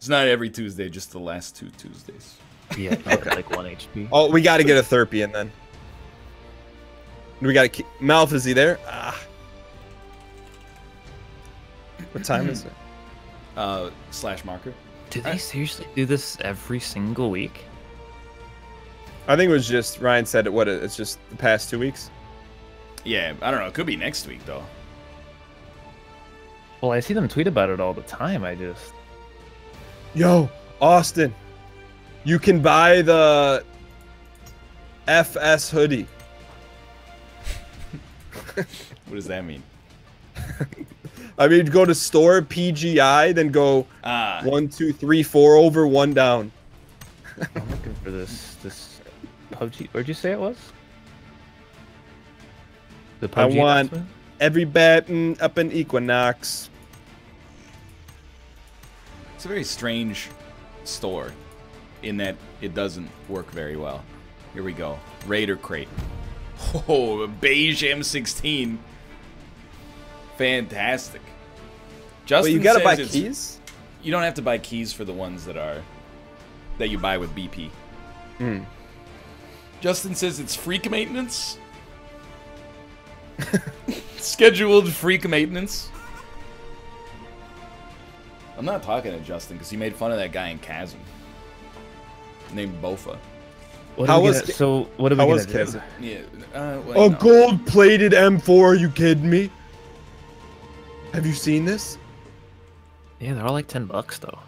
It's not every Tuesday, just the last two Tuesdays. Yeah, okay. like one HP. Oh, we got to get a Therpian then. We got to keep. Malf, is he there? Ah. What time is it? Uh, slash marker. Do they seriously do this every single week? I think it was just Ryan said it. What it's just the past two weeks. Yeah, I don't know. It could be next week though. Well, I see them tweet about it all the time. I just Yo, Austin, you can buy the FS hoodie. What does that mean? I mean, go to store PGI, then go Ah, one, two, three, four over, one down. I'm looking for this this PUBG. Where'd you say it was? The PUBG I want-? Every baton up in Equinox. It's a very strange store, in that it doesn't work very well. Here we go. Raider crate. Oh, a beige M16. Fantastic. Justin Wait, you gotta buy keys? You don't have to buy keys for the ones that are that you buy with BP. Hmm. Justin says it's freak maintenance. Scheduled freak maintenance. I'm not talking to Justin because he made fun of that guy in Chasm named Bofa. What How was gonna, so what are we how gonna was do? Yeah. Uh, wait, A no. gold-plated M4? Are you kidding me? Have you seen this? Yeah, they're all like ten bucks though.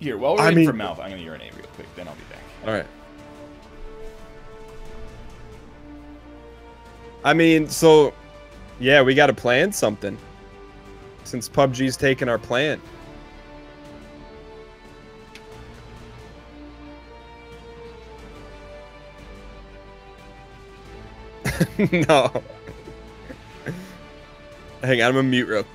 Here, while we're I waiting mean- for Malf, I'm gonna urinate real quick. Then I'll be back. All right. I mean, so yeah, we got to plan something. Since PUBG's taking our plan. no. Hang on, I'm a mute real.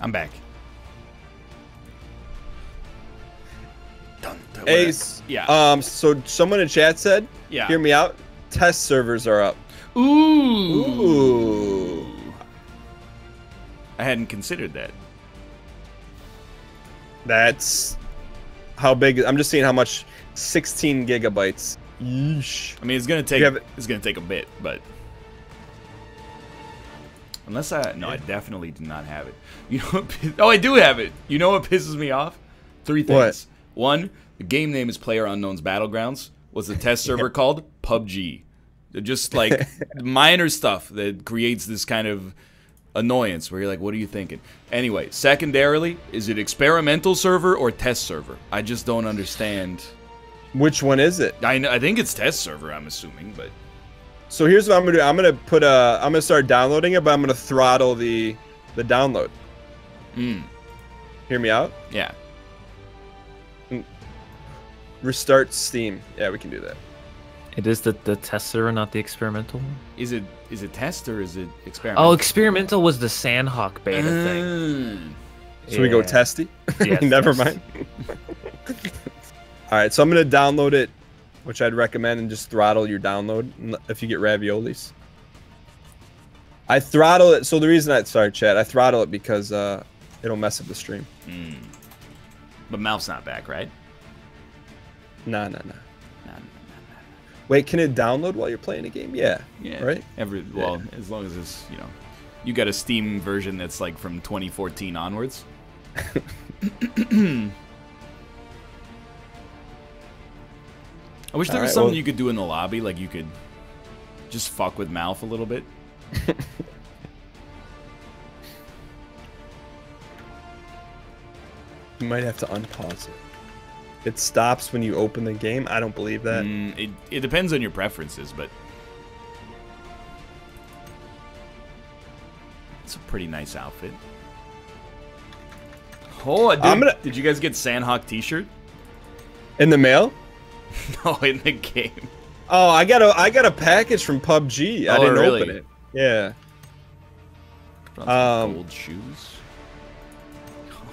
I'm back. Ace. Yeah. Um. So someone in chat said, yeah. "Hear me out. Test servers are up." Ooh. Ooh. I hadn't considered that. That's how big. I'm just seeing how much. 16 gigabytes. Yeesh. I mean, it's gonna take have it's gonna take a bit, but unless I no, I definitely do not have it. You know, what, oh, I do have it. You know what pisses me off? Three things. What? One, the game name is Player Unknown's Battlegrounds. What's the test server called? PUBG. Just like minor stuff that creates this kind of annoyance where you're like, what are you thinking? Anyway, secondarily, is it experimental server or test server? I just don't understand. Which one is it? I, I think it's test server, I'm assuming, but So here's what I'm gonna do. I'm gonna put a. I'm gonna start downloading it, but I'm gonna throttle the the download. mm, Hear me out. yeah. Restart Steam. Yeah, we can do that. It is the the test server, not the experimental one. Is it is it test or is it experimental? Oh, experimental was the Sanhok beta thing. Mm. So we go testy. Yes, Never mind. All right, so I'm gonna download it, which I'd recommend, and just throttle your download if you get raviolis. I throttle it. So the reason I sorry, Chad, I throttle it because uh, it'll mess up the stream. Mm. But Malf's not back, right? Nah, nah, nah. Nah, nah, Wait, can it download while you're playing a game? Yeah. Yeah. Right? Every well, as long as it's you know, you got a Steam version that's like from 2014 onwards. I wish there All was right, something well- you could do in the lobby, like you could Just fuck with Malf a little bit. You might have to unpause it. It stops when you open the game. I don't believe that. Mm, it, it depends on your preferences, but it's a pretty nice outfit. Oh, dude, gonna- did you guys get Sanhok t-shirt? In the mail? No, in the game. Oh, I got a I got a package from PUBG. I Oh, didn't really? open it. Yeah. Um, gold shoes.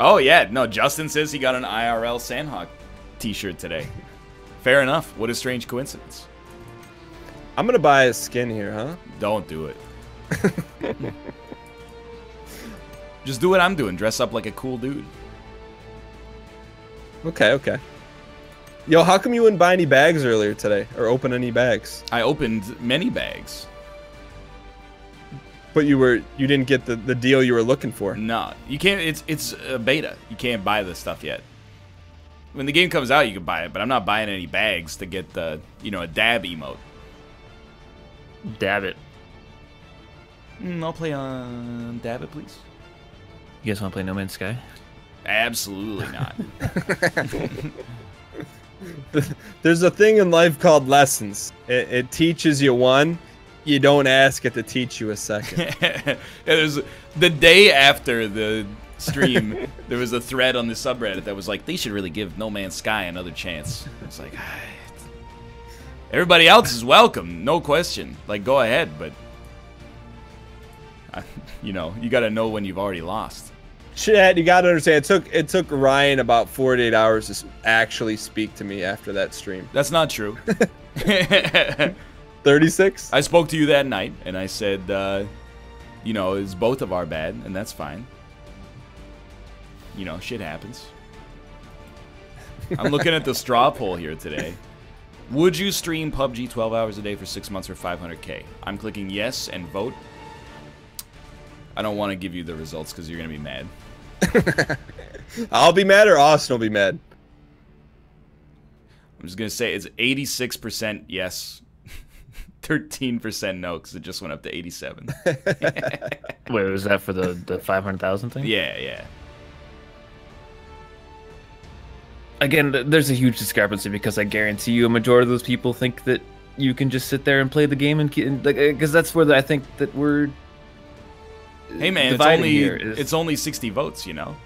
oh yeah, no. Justin says he got an IRL Sanhok T-shirt today. Fair enough. What a strange coincidence. I'm gonna buy a skin here, huh? Don't do it. Just do what I'm doing. Dress up like a cool dude. Okay, okay. Yo, how come you wouldn't buy any bags earlier today or open any bags? I opened many bags. But you were you didn't get the, the deal you were looking for. No, you can't. It's it's a beta. You can't buy this stuff yet. When the game comes out, you can buy it, but I'm not buying any bags to get the you know a dab emote. Dab it. Mm, I'll play on dab it, please. You guys want to play No Man's Sky? Absolutely not. There's a thing in life called lessons. It, it teaches you one, you don't ask it to teach you a second. Yeah, there's the day after the stream, there was a thread on the subreddit that was like, they should really give No Man's Sky another chance. Ah, it's like, everybody else is welcome, no question. Like, go ahead, but I- you know, you got to know when you've already lost. Chat, you gotta understand. It took it took Ryan about 48 hours to actually speak to me after that stream. That's not true. 36. I spoke to you that night, and I said, uh, you know, it's both of our bad, and that's fine. You know, shit happens. I'm looking at the straw poll here today. Would you stream PUBG 12 hours a day for six months or 500k? I'm clicking yes and vote. I don't want to give you the results because you're gonna be mad. I'll be mad or Austin will be mad. I'm just gonna say it's 86% yes, 13% no because it just went up to 87. Wait, was that for the the five hundred thousand thing? yeah, yeah. Again, there's a huge discrepancy because I guarantee you a majority of those people think that you can just sit there and play the game and because uh, that's where the, I think that we're. Hey man, it's only here is- it's only 60 votes, you know.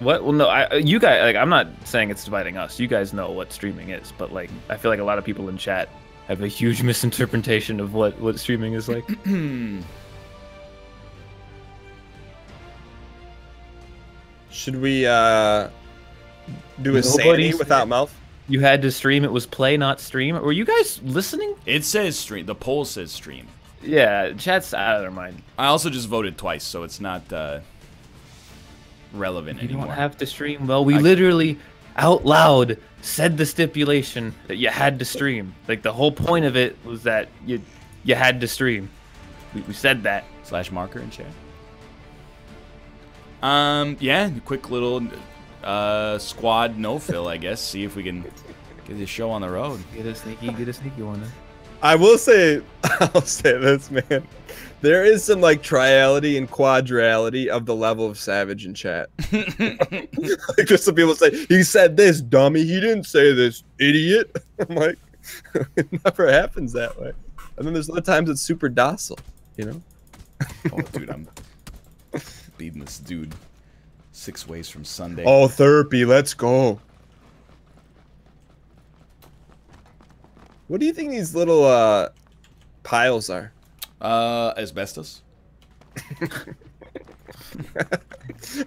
What? Well, no, I, you guys. Like, I'm not saying it's dividing us. You guys know what streaming is, but like, I feel like a lot of people in chat have a huge misinterpretation of what what streaming is like. Should we uh do a Nobody's- sanity without Malf? you had to stream. It was play, not stream. Were you guys listening? It says stream. The poll says stream. Yeah, chat's out of their mind. I also just voted twice, so it's not uh, relevant You anymore. You don't have to stream. Well, we I- literally out loud said the stipulation that you had to stream. Like the whole point of it was that you you had to stream. We, we said that. Slash marker in chat. Um, yeah, quick little uh, squad no fill, I guess. See if we can get this show on the road. Get a sneaky, get a sneaky one. Then. I will say I'll say this, man. There is some like triality and quadrality of the level of savage in chat. like just some people say, he said this, dummy. He didn't say this, idiot. I'm like, it never happens that way. And then there's other times it's super docile, you know? oh, dude, I'm beating this dude six ways from Sunday. Oh, therapy, let's go. What do you think these little uh piles are? Uh, asbestos.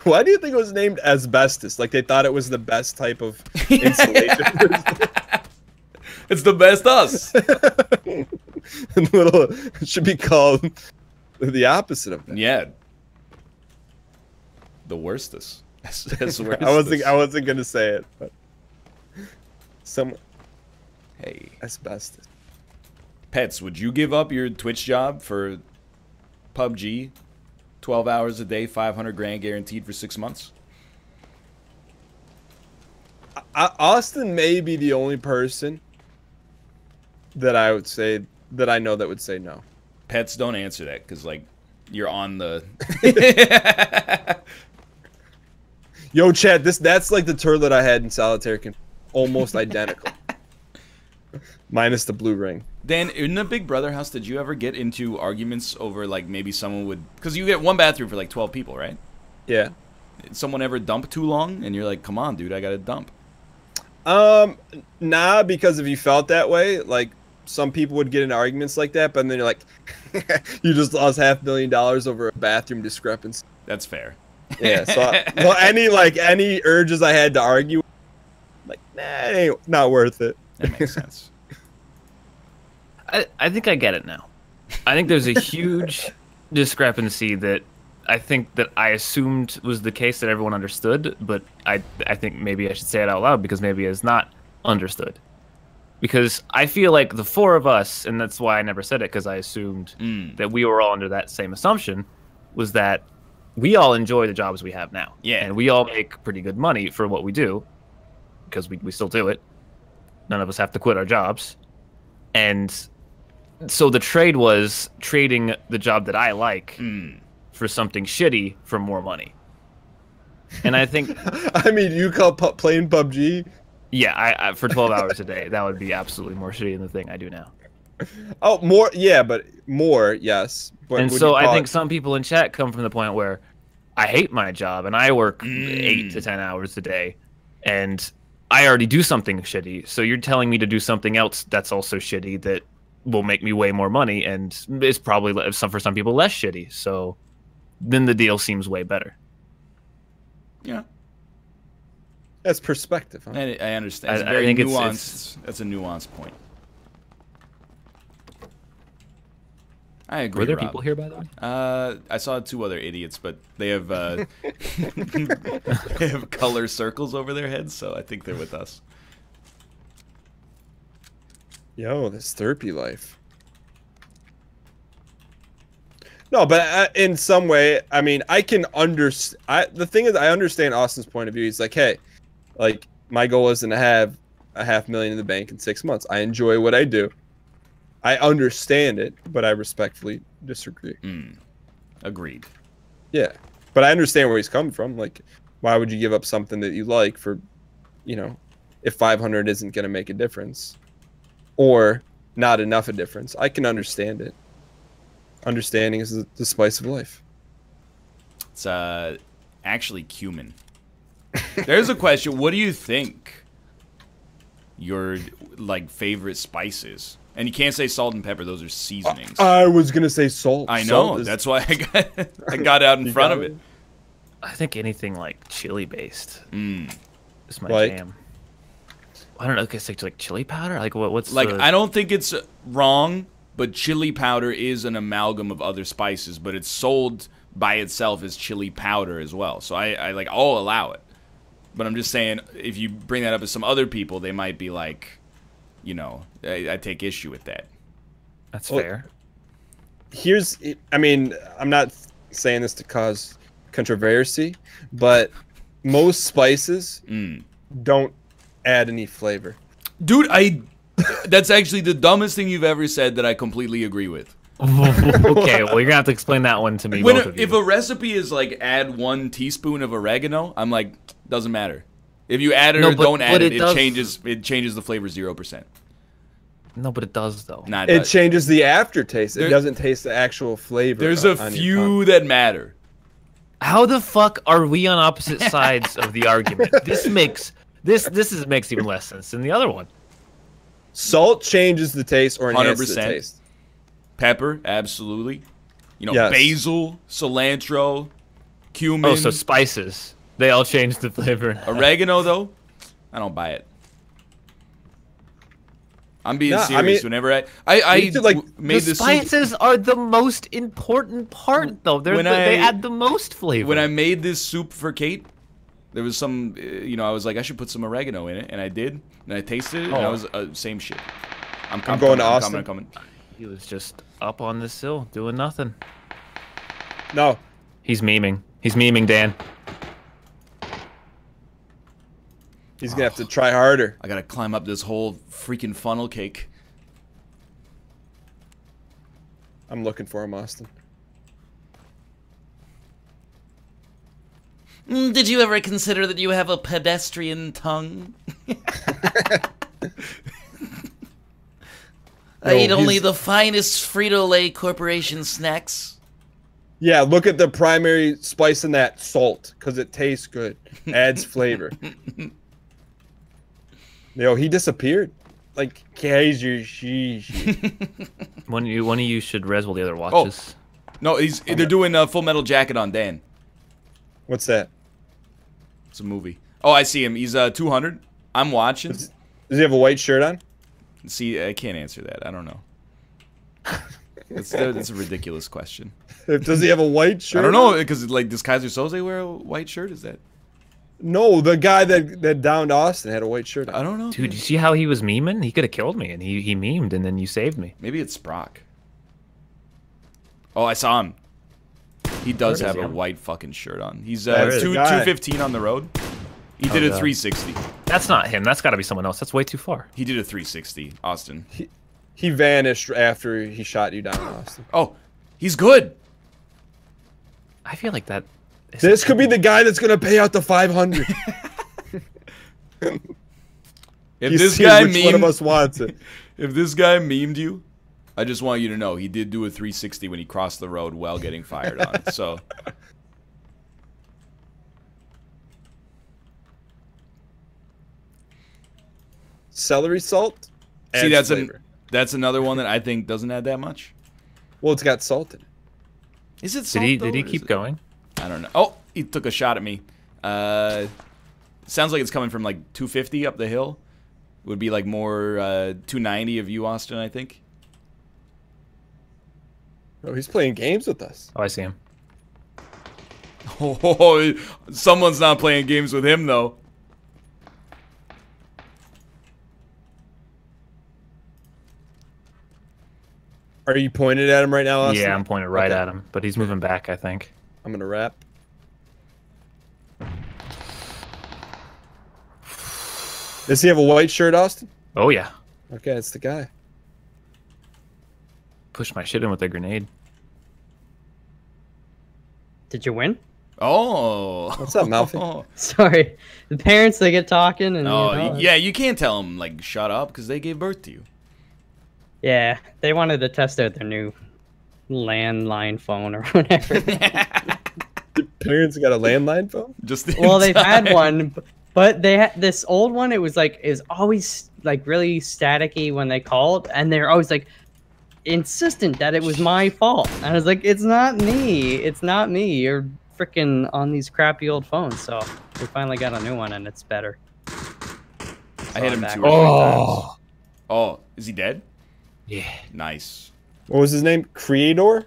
Why do you think it was named asbestos? Like they thought it was the best type of insulation. It's the best us. little it should be called the opposite of that. yeah. The worstest. As, as worstest. I wasn't I wasn't gonna say it, but some Hey. asbestos. Pets, would you give up your Twitch job for PUBG? 12 hours a day, 500 grand guaranteed for six months? I, Austin may be the only person that I would say that I know that would say no. Pets don't answer that because like you're on the. Yo, Chad, this that's like the turlet I had in solitaire, con- almost identical, minus the blue ring. Dan, in the Big Brother house, did you ever get into arguments over like maybe someone would because you get one bathroom for like twelve people, right? Yeah. Did someone ever dump too long, and you're like, "Come on, dude, I gotta dump." Um, nah, because if you felt that way, like some people would get into arguments like that, but then you're like, you just lost half a million dollars over a bathroom discrepancy. That's fair. Yeah. So, I- well, any like any urges I had to argue, like, nah, it ain't not worth it. That makes sense. I, I think I get it now. I think there's a huge discrepancy that I think that I assumed was the case that everyone understood, but I I think maybe I should say it out loud because maybe it's not understood. Because I feel like the four of us, and that's why I never said it because I assumed Mm. that we were all under that same assumption, was that we all enjoy the jobs we have now. Yeah. And we all make pretty good money for what we do because we, we still do it. None of us have to quit our jobs. And so the trade was trading the job that I like Mm. for something shitty for more money. And I think, I mean, you call pu- playing PUBG? yeah, I, I for 12 hours a day, that would be absolutely more shitty than the thing I do now. Oh, more, yeah, but more, yes. But and so I think it- some people in chat come from the point where I hate my job and I work Mm. eight to ten hours a day, and I already do something shitty. So you're telling me to do something else that's also shitty that will make me way more money, and is probably some for some people less shitty. So then the deal seems way better. Yeah, that's perspective. Huh? I, I understand. It's I- I very think it's- it's- That's a nuanced point. I agree. Were there Rob. people here by the way? Uh, I saw two other idiots, but they have uh, they have color circles over their heads, so I think they're with us. Yo, this therapy life. No, but uh, in some way, I mean, I can understand. I the thing is, I understand Austin's point of view. He's like, hey, like my goal isn't to have a half million in the bank in six months. I enjoy what I do. I understand it, but I respectfully disagree. Mm. Agreed. Yeah, but I understand where he's coming from. Like, why would you give up something that you like for, you know, if 500 isn't going to make a difference, or not enough a difference? I can understand it. Understanding is the, the spice of life. It's uh, actually cumin. There's a question. What do you think your like favorite spices? And you can't say salt and pepper; those are seasonings. I was gonna say salt. I Salt know. is- That's why I got I got out in You front of it? it. I think anything like chili based Mm. is my Like? jam. I don't know. Can I say like chili powder? Like what? What's Like the- I don't think it's wrong, but chili powder is an amalgam of other spices, but it's sold by itself as chili powder as well. So I, I like I'll allow it. But I'm just saying if you bring that up as some other people, they might be like, you know, I, I take issue with that. That's Well, fair. here's i mean i'm not saying this to cause controversy but most spices Mm. don't add any flavor Dude, I that's actually the dumbest thing you've ever said that I completely agree with. okay, well you're gonna have to explain that one to me. When both a, of you. if a recipe is like add one teaspoon of oregano, I'm like doesn't matter. If you add it No, or but- don't add it, it it, changes it changes the flavor zero percent. no, but it does though. Not it changes the aftertaste There- it doesn't taste the actual flavor There's a on- on few that matter. How the fuck are we on opposite sides of the argument? This makes this this is makes even less sense than the other one. salt changes the taste or enhances the 100%. taste Pepper, absolutely. You know, Yes. basil, cilantro, cumin, Oh, so spices. They all change the flavor. oregano though. I don't buy it. I'm being Nah, I serious. mean- Whenever I I, I Me like, made the this soup- spices are the most important part, though. They're When the, they add the most flavor. when I made this soup for Kate, there was some, uh, you know, I was like, I should put some oregano in it, and I did, and I tasted it, and I Oh. was uh, same shit. I'm, I'm going to coming, Austin. I'm coming, I'm coming. he was just up on this hill doing nothing. no He's memeing. He's memeing, Dan. He's gonna have to try harder I gotta climb up this whole freaking funnel cake. I'm looking for him, Austin. Mm, Did you ever consider that you have a pedestrian tongue? I No, eat only he's- the finest Frito Lay Corporation snacks. Yeah, look at the primary spice in that salt, because it tastes good. Adds flavor. Yo, he disappeared. Like Kaiser sheesh. One of you, one of you should res while the other watches. Oh. No, he's they're doing a Full Metal Jacket on Dan. What's that? It's a movie. Oh, I see him. He's uh 200. I'm watching. Does he have a white shirt on? See, I can't answer that. I don't know. It's, it's a ridiculous question. Does he have a white shirt? I don't know because like does Keyser Söze wear a white shirt? Is that No, the guy that that downed Austin had a white shirt on. I don't know. Dude, you see how he was memeing? He could have killed me, and he he memed, and then you saved me. Maybe it's Sprock. Oh, I saw him. He does have is a he? white fucking shirt on. He's uh, two two fifteen on the road. He did Oh, a God. 360. That's not him. That's got to be someone else. That's way too far. He did a 360, Austin. He, He vanished after he shot you down, Austin. Oh, he's good. I feel like that. Is- This could be the guy that's gonna pay out the five hundred. If You this see guy which one of us wants it. if this guy memed you, I just want you to know he did do a 360 when he crossed the road while getting fired on. So Celery salt. see, that's flavor. an, that's another one that I think doesn't add that much. Well, it's got salt in it. Is it? Did he though, did he or is keep it- going? I don't know. Oh, he took a shot at me. Uh, sounds like it's coming from like 250 up the hill. Would be like more uh, 290 of you, Austin. I think. Oh, he's playing games with us. Oh, I see him. Oh, someone's not playing games with him though. Are you pointed at him right now, Austin? Yeah, I'm pointed right Okay. at him, but he's moving back. I think. I'm gonna wrap. Does he have a white shirt, Austin? Oh yeah, Okay, it's the guy. push my shit in with a grenade. Did you win? Oh, What's up, Malfi? Oh, Sorry, the parents they get talking and you oh, know, yeah. You can't tell them like shut up because they gave birth to you. yeah, they wanted to test out their new landline phone or whatever. Your parents got a landline phone? Just the well, they've had one, but they had this old one. It was like it was always like really staticky when they called, and they're always like insistent that it was my fault. And I was like, it's not me. It's not me. You're freaking on these crappy old phones. So we finally got a new one, and it's better. I hit I'm him back. two or three oh. times. Oh, is he dead? Yeah, Nice. What was his name? Creator?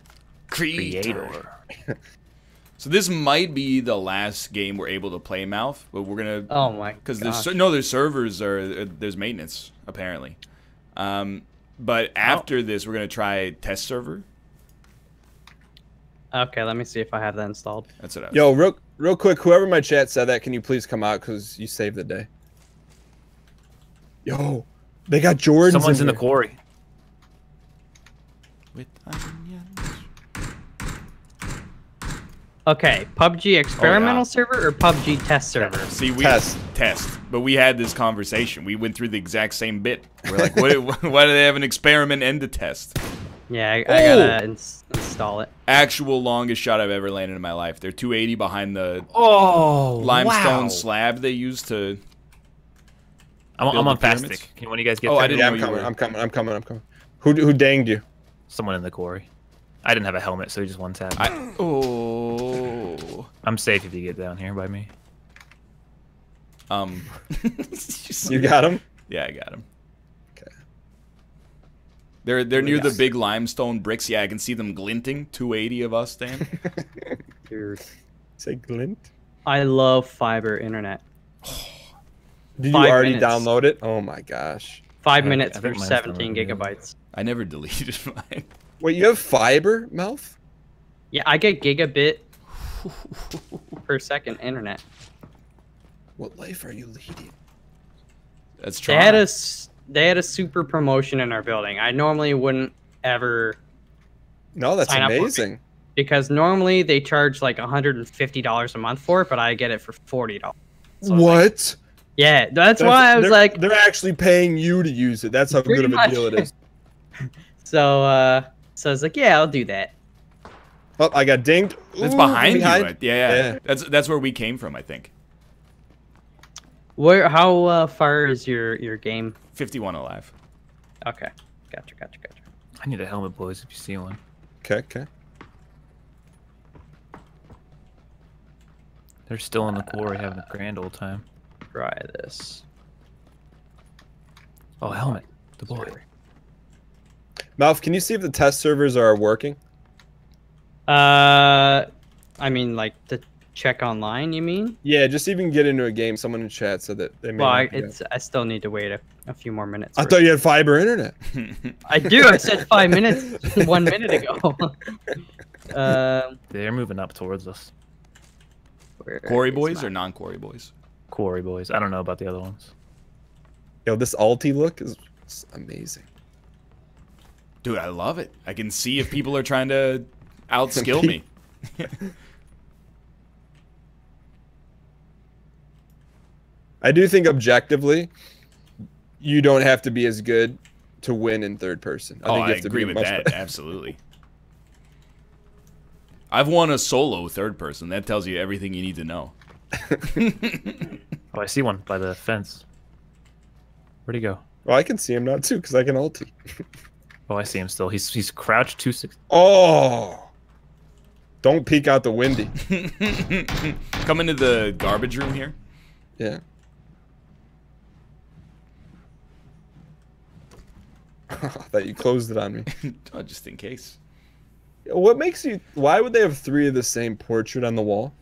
creator. So this might be the last game we're able to play Malf, but we're gonna Oh my god. because there's no there's servers or uh, there's maintenance apparently. Um, but after this, we're gonna try test server. Okay, let me see if I have that installed. That's what I was. Yo, real real quick, whoever in my chat said that, can you please come out because you saved the day? Yo, they got Jordan. Someone's in the quarry. With onions. Okay, PUBG experimental Oh, yeah. server or PUBG test server? See, we Test. test, but we had this conversation. We went through the exact same bit. We're like, what, why do they have an experiment and a test? Yeah, I, I gotta ins- install it. Actual longest shot I've ever landed in my life. They're 280 behind the Oh, limestone slab they used to. I'm, I'm on fast pyramids? stick. Can one of you guys get Oh, there? I didn't Yeah, know I'm you coming. were. I'm coming. I'm coming. I'm coming. Who who danged you? Someone in the quarry. I didn't have a helmet, so he just one tap. I, oh. I'm safe if you get down here by me. Um. You got him. Yeah, I got him. Okay. They're they're near the big limestone bricks. Yeah, I can see them glinting. 280 of us, Dan. Dude, Say glint. I love fiber internet. Did you Five already minutes. download it? Oh my gosh. Five minutes for think mine's still 17 running, yeah. gigabytes. I never deleted mine. Wait, you have fiber, Malf? Yeah, I get gigabit per second internet. What life are you leading? That's They true. had a s- they had a super promotion in our building. I normally wouldn't ever No, that's Sign up for me. amazing. because normally they charge like $150 a month for it, but I get it for $40. So, like, what? yeah, that's, That's- why I was they're- like, they're actually paying you to use it. That's how good of a much. deal it is. so uh, so I was like, yeah, I'll do that. Oh, I got dinged. It's Ooh, behind, behind. you. right? Yeah, yeah, Yeah. That's that's where we came from, I think. Where? How uh, far is your your game? 51 alive. Okay, gotcha, gotcha, gotcha. I need a helmet, boys. If you see one, Okay, okay. they're still in the quarry having a grand old time. Try this. Oh, helmet, the boy. Malf, can you see if the test servers are working? Uh, I mean, like to check online. You mean? Yeah, just even get into a game. Someone in chat said that they may. Well, I, it's I still need to wait a, a few more minutes. I thought it. you had fiber internet. I do. I said five minutes one minute ago. um, They're moving up towards us. where Quarry boys my- or non-quarry boys? Quarry boys. I don't know about the other ones. Yo, this alti look is is amazing. Dude, I love it. I can see if people are trying to outskill me. I do think objectively, you don't have to be as good to win in third person. I oh, think I you have to agree be with much that. better. Absolutely. I've won a solo third person. That tells you everything you need to know. Oh, I see one by the fence. Where'd he go? Well, I can see him now too because I can ulti. Oh, I see him still. He's he's crouched two six. Oh, don't peek out the windy. Come into the garbage room here. Yeah. I thought you closed it on me. oh, just in case. What makes you? Why would they have three of the same portrait on the wall?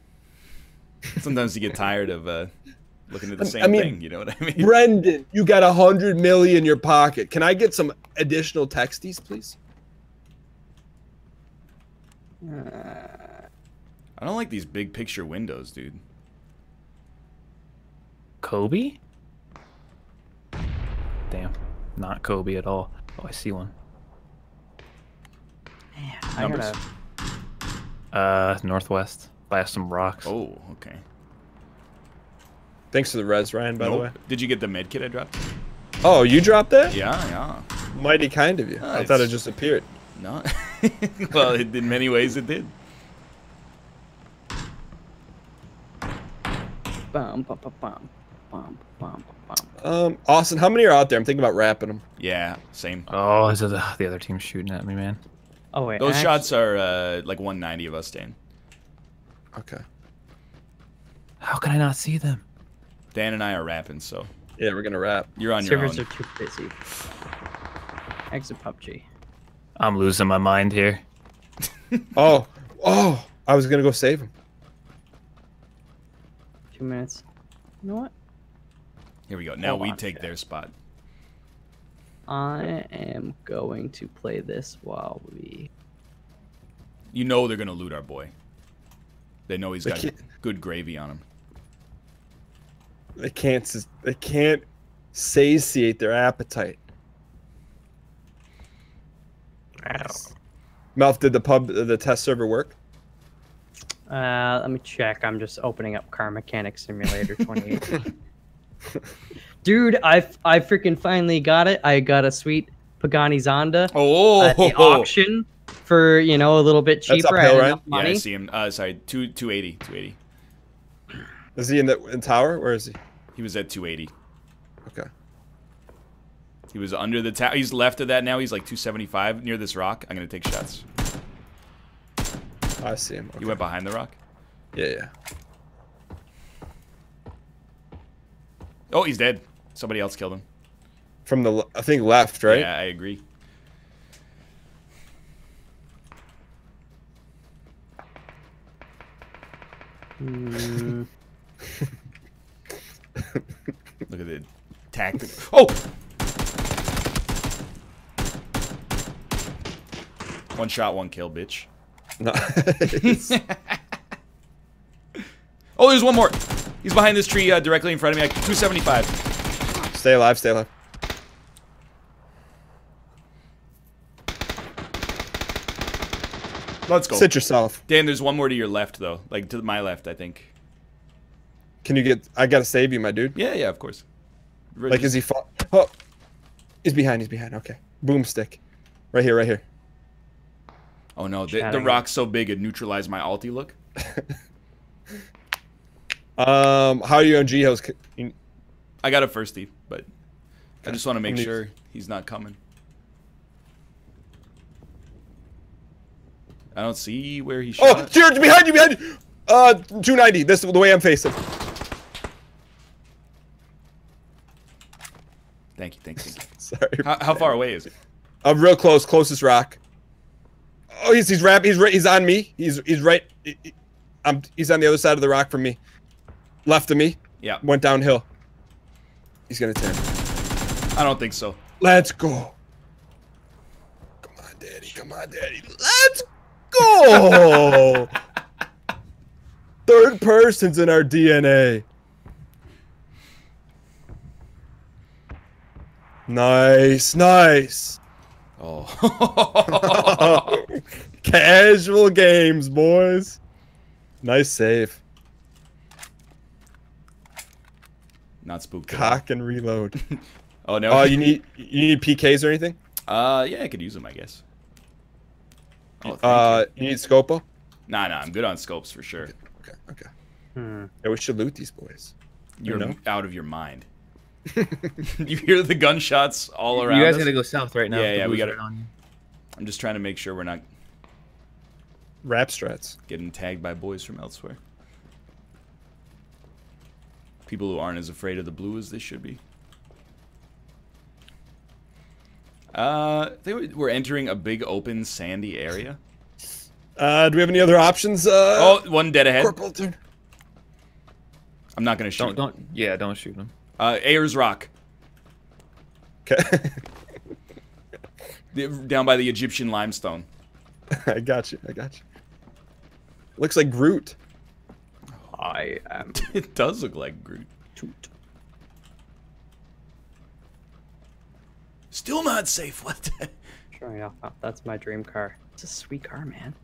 Sometimes you get tired of uh, looking at the I- same I mean, thing. You know what I mean? Brendan, you got a hundred million in your pocket. Can I get some additional texties, please? I don't like these big picture windows, dude. Kobe? Damn, not Kobe at all. Oh, I see one. I Numbers. gotta, Uh, northwest by some rocks. Oh, okay. Thanks for the res, Ryan. By the way. Did you get the med kit I dropped? Oh, you dropped that? Yeah, yeah. Mighty kind of you. I thought it just appeared. No. well, it, in many ways it did. bum, bum, bum, bum, bum, bum, bum. Um, Austin, how many are out there? I'm thinking about wrapping them. Yeah, same. Oh, is it the, the other team's shooting at me, man? Oh wait, Those act- shots are uh, like 190 of us, Dan. Okay. How can I not see them? Dan and I are rapping, so Yeah, we're gonna wrap. you're on your own. servers own. are too busy. Exit PUBG. I'm losing my mind here. Oh, oh! I was gonna go save him. Two minutes. You know what? Here we go. Now Hold we take their spot. I am going to play this while we. You know they're gonna loot our boy. They know he's got good gravy on him. They can't. They can't satiate their appetite. Malf, did the pub, the test server work? Uh, let me check. I'm just opening up Car Mechanic Simulator 28. Dude, I I freaking finally got it. I got a sweet Pagani Zonda Oh, at the auction for you know a little bit That's cheaper. I had uphill, right? enough Yeah, I see him. Uh, sorry, two 280, 280. Is he in the in tower? Where is he? He was at 280. Okay. He was under the tower. He's left of that now. He's like 275 near this rock. I'm gonna take shots. I see him. Okay. He went behind the rock. Yeah, yeah. Oh, he's dead. Somebody else killed him. From the I think left, right? Yeah, I agree. Mm, Look at the tactic. Oh! One shot, one kill, bitch. Nice. Oh, there's one more. He's behind this tree uh, directly in front of me. Like 275. stay alive. Stay alive. Let's go. Sit yourself. Dan, there's one more to your left though, like to my left, I think. Can you get? I gotta save you, my dude. Yeah, yeah, of course. Like, is he? Fa- oh, he's behind. He's behind. Okay. Boomstick. Right here. Right here. Oh no, the, the rock's so big it neutralized my alti look. Um, how are you on G Hills? I got a first Steve, but I just want to make sure he's not coming. I don't see where he Oh, shot. George, behind you, behind you. Uh, 290. This is the way I'm facing. Thank you, thank you. thank you. Sorry. How, how far away is it? I'm real close. Closest rock. Oh, he's he's rap. He's right. He's on me. He's he's right. he- he- I'm. He's on the other side of the rock from me. Left of me. Yeah, Went downhill. He's gonna turn. I don't think so. Let's go. Come on, daddy. Come on, daddy. Let's go. Third person's in our DNA. Nice, nice. Oh, Casual games, boys. Nice save. not spooked. Cock and reload. Oh no. Oh, you need you need PKs or anything? Uh, yeah, I could use them, I guess. Oh, thank Uh, you. you need Scopo? Nah, nah, I'm good on scopes for sure. Okay, okay. Hmm. Yeah, we should loot these boys. You're know. out of your mind. you hear the gunshots all around You guys us? gotta go south right now. Yeah, yeah, we gotta- on you. I'm just trying to make sure we're not Rap strats. getting tagged by boys from elsewhere. People who aren't as afraid of the blue as they should be. Uh, I think we- we're entering a big open sandy area. Uh, do we have any other options? Uh, Oh, one dead ahead. Corporal turn. I'm not gonna shoot. Don't don't yeah, don't shoot them. Uh, Ayers Rock, Okay. down by the Egyptian limestone. I got you. I got you. Looks like Groot. I am It does look like Groot. toot. Still not safe. What? the- Sure enough, oh, that's my dream car. It's a sweet car, man.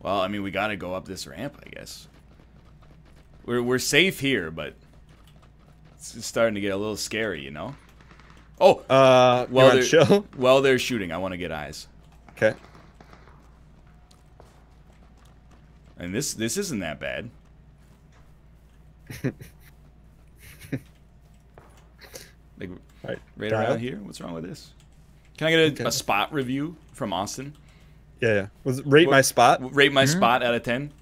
Well, I mean, we gotta go up this ramp, I guess. We're we're safe here, but it's it's starting to get a little scary, you know. Oh, Uh, well, they're, chill? well, they're shooting. I want to get eyes. Okay. And this this isn't that bad. like Right. right dial. around here. What's wrong with this? Can I get a, Okay. a spot review from Austin? Yeah, yeah. Was it rate What- my spot? Rate my Mhm. spot out of ten.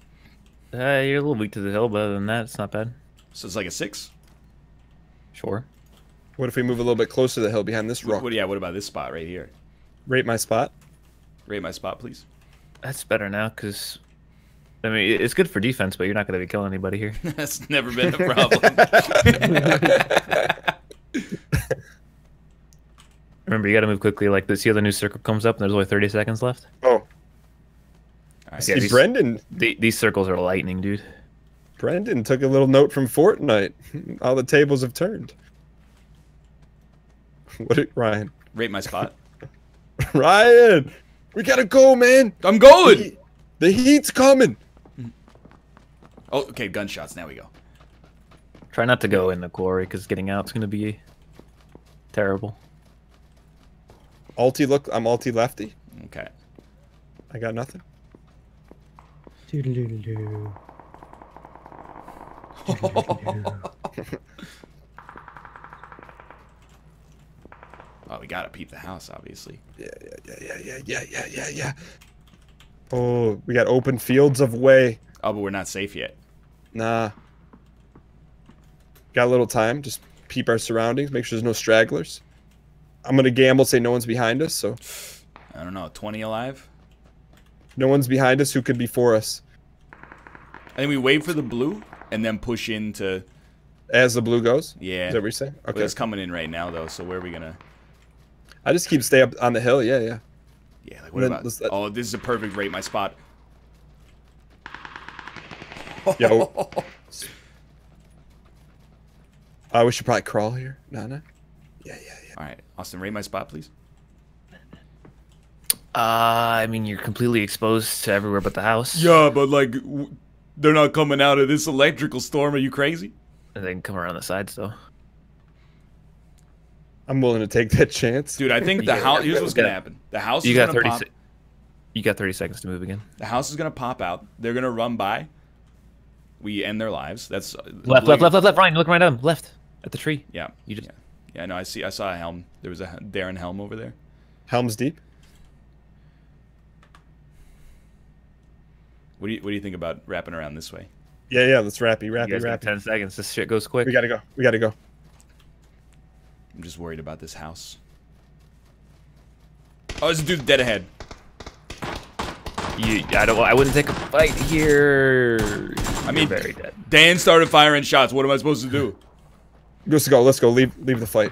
Uh, you're a little weak to the hill, but other than that, it's not bad. So it's like a six. Sure. What if we move a little bit closer to the hill behind this What, rock? what- yeah. What about this spot right here? Rate my spot. Rate my spot, please. That's better now, because I mean it's good for defense, but you're not gonna be killing anybody here. That's never been a problem. Remember, you gotta move quickly. Like this, see how the new circle comes up, and there's only 30 seconds left. Oh, All right. see, these- Brendan. The, these circles are lightning, dude. Brendan took a little note from Fortnite. All the tables have turned. What, did- Ryan? Rate my spot. Ryan, we gotta go, man. I'm going. heat- the heat's coming. Mm. Oh, okay. Gunshots. Now we go. Try not to go in the quarry, because getting out's gonna be terrible. Alti, look, I'm alti lefty. Okay. I got nothing. Doodle-doodle-doo. oh, we gotta peep the house, obviously. Yeah, yeah, yeah, yeah, yeah, yeah, yeah, yeah. Oh, we got open fields of way. Oh, but we're not safe yet. Nah. Got a little time. Just peep our surroundings. Make sure there's no stragglers. I'm gonna gamble, say no one's behind us. So. I don't know. Twenty alive. No one's behind us. Who could be for us? And we wait for the blue and then push into. As the blue goes. Yeah. Is that what you're saying? Well, Okay. it's coming in right now though. So where are we gonna? I just keep stay up on the hill. Yeah, yeah. Yeah. Like what Then about? let's Oh, this is a perfect rate my spot. Yo. Uh, we should probably crawl here. Nah, nah. Yeah, yeah, yeah. All right, Austin, rate my spot, please. Uh, I mean, you're completely exposed to everywhere but the house. Yeah, but like, w- they're not coming out of this electrical storm. Are you crazy? And they can come around the sides though. I'm willing to take that chance. Dude, I think the house. Here's what's gonna happen. The house You is got gonna 30 pop. se- You got 30 seconds to move again. The house is gonna pop out. They're gonna run by. We end their lives. That's uh, Left, left, left, left, left. Ryan, look right at him. Left at the tree. Yeah. You just Yeah. Yeah. No, I see. I saw a helm. There was a Darren helm over there. Helms deep. What do you What do you think about wrapping around this way? Yeah, yeah. Let's rappy, you rappy, guys got rappy. 10 seconds. This shit goes quick. We gotta go. We gotta go. I'm just worried about this house. Oh, there's a dude dead ahead. You, I don't. I wouldn't take a fight here. I mean, You're very dead. Dan started firing shots. What am I supposed to do? Let's go. Let's go. Leave. Leave the fight.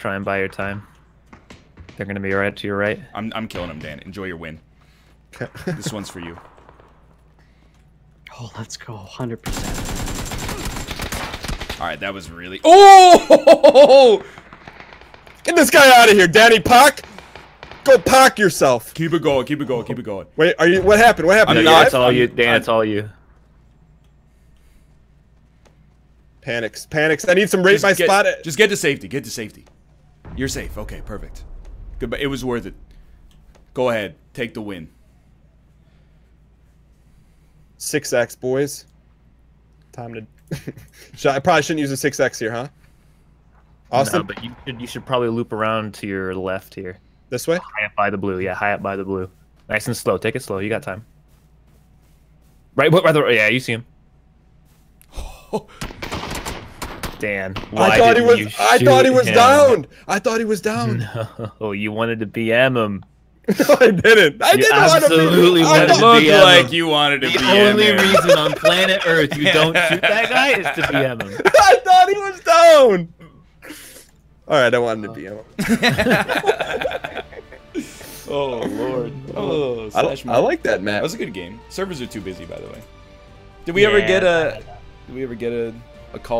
Try and buy your time. They're gonna be right to your right. I'm I'm killing them, Dan. Enjoy your win. This one's for you. Oh, let's go. 100%. All right, that was really. Oh! Get this guy out of here, Danny Pock. Go pack yourself. Keep it going. Keep it going. Keep it going. Wait, are you? What happened? What happened? I'm not- It's all you, Dan. I'm- It's all you. Panics. Panics. I need some rate Just my get, spot. Just get to safety. Get to safety. You're safe. Okay, perfect. Good. But it was worth it. Go ahead. Take the win. Six X boys. Time to. Should- I probably shouldn't use a six X here, huh? Austin, No, but you should, you should probably loop around to your left here. this way. High up by the blue. Yeah, high up by the blue. Nice and slow. Take it slow. You got time. Right, what, rather, yeah, you see him. Dan, why I thought he was. I thought he was him? down. I thought he was down. Oh, you wanted to BM him. no, I didn't. I You didn't want to absolutely be. I wanted to thought, looked BM him. like you wanted to The be only in there. reason on planet Earth you don't shoot that guy is to BM him. I thought he was down. All right, I wanted to be him. Oh lord. Oh, I, slash I like that map. That was a good game. Servers are too busy, by the way. Did we ever get a? Did we ever get a a call?